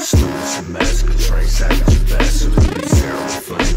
Stones and masks, train sacks, ambassadors, be terrified.